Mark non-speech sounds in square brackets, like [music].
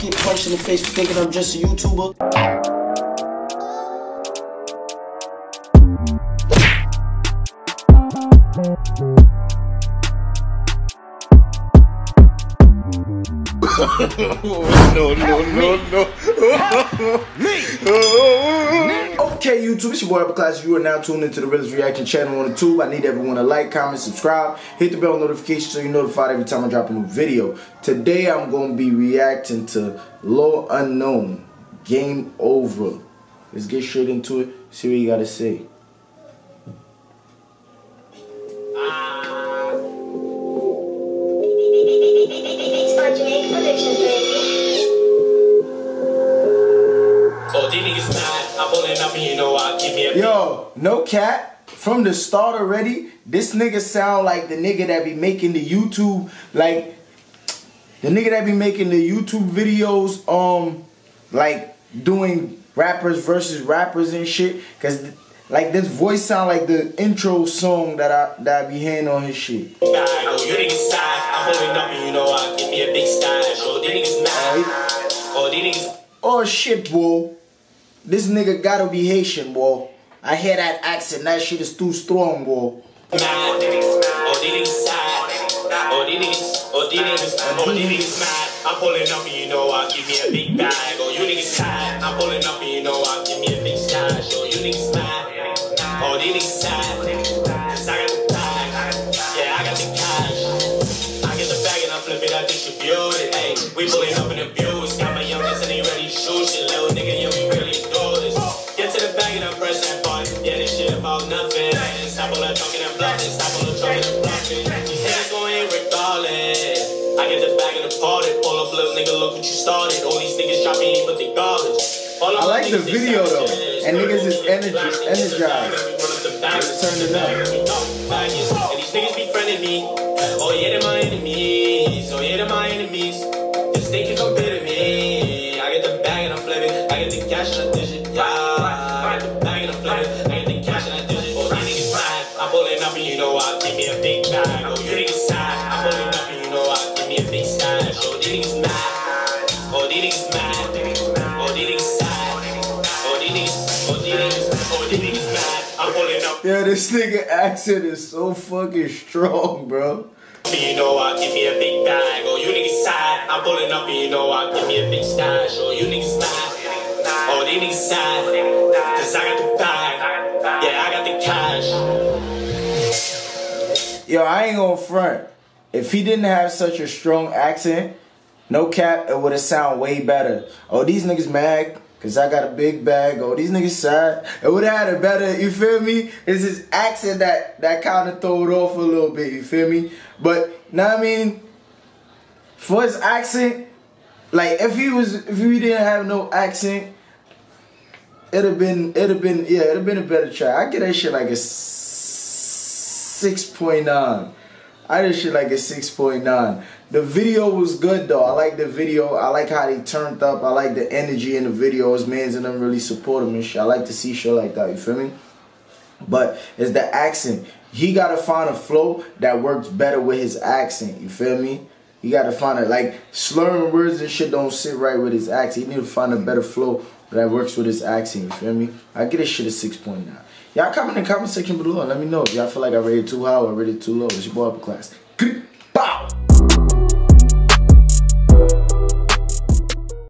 get punched in the face for thinking I'm just a YouTuber. No, no, no, no. [laughs] Okay, YouTube, it's your boy Upper Class. You are now tuned into the Realest Reaction channel on the tube. I need everyone to like, comment, subscribe, hit the bell notification so you're notified every time I drop a new video. Today, I'm going to be reacting to Lil Unknwn, Game Over. Let's get straight into it, see what you got to say. No cat. From the start already, this nigga sound like the nigga that be making the YouTube, like the nigga that be making the YouTube videos, um, like doing rappers versus rappers and shit. Cause like this voice sound like the intro song that I that I be hearing on his shit. Oh, you niggas sad. I'm pulling up and you know I keep me a big stash. Oh, these niggas mad. Oh, these niggas. Oh shit, boy. This nigga gotta be Haitian, boy. I hear that accent. That shit is too strong. Oh. Oh. Oh. Oh, mad. I'm pulling up you know I keep me a big bag. Stop talking and bluffing. Stop all the talking and bluffing. You say it's going regardless. I get the bag the party. Pull up, little nigga, look what you started. All these niggas dropping, but they garbage. All I like the video, though. And niggas is energy- energized. niggas, Turn up. Up and you know I give me a big bag. Oh, you niggas sad. I'm pulling up and you know I give me a big stash. Oh, these niggas mad. Oh, these niggas mad. Oh, these niggas sad. Oh, these niggas. Oh, these niggas. Oh, these niggas mad. I'm pulling up. Yeah, this nigga accent is so fucking strong, bro. You know I give me a big bag, oh you niggas sad. I'm pulling up and you know I give me a big stash, oh, Yo, I ain't gonna front. If he didn't have such a strong accent, no cap, it would have sound way better. Oh, these niggas mad because I got a big bag. Oh, these niggas sad. It would have had a better, you feel me? It's his accent that, that kind of throw it off a little bit, you feel me? But, now I mean, for his accent, like if he was, if he didn't have no accent, it'd have been, it'd have been, yeah, it'd have been a better track. I get that shit like a six point nine. I did shit like a six point nine. The video was good though. I like the video. I like how they turned up. I like the energy in the videos. Mans and them really support him and shit. I like to see shit like that. You feel me? But it's the accent. He gotta find a flow that works better with his accent. You feel me? He gotta find it like slurring words and shit don't sit right with his accent. He need to find a better flow that works with his accent. You feel me? I get this shit a six point nine. Y'all comment in the comment section below and let me know if y'all feel like I rated too high or rated too low. It's your boy Upper Class.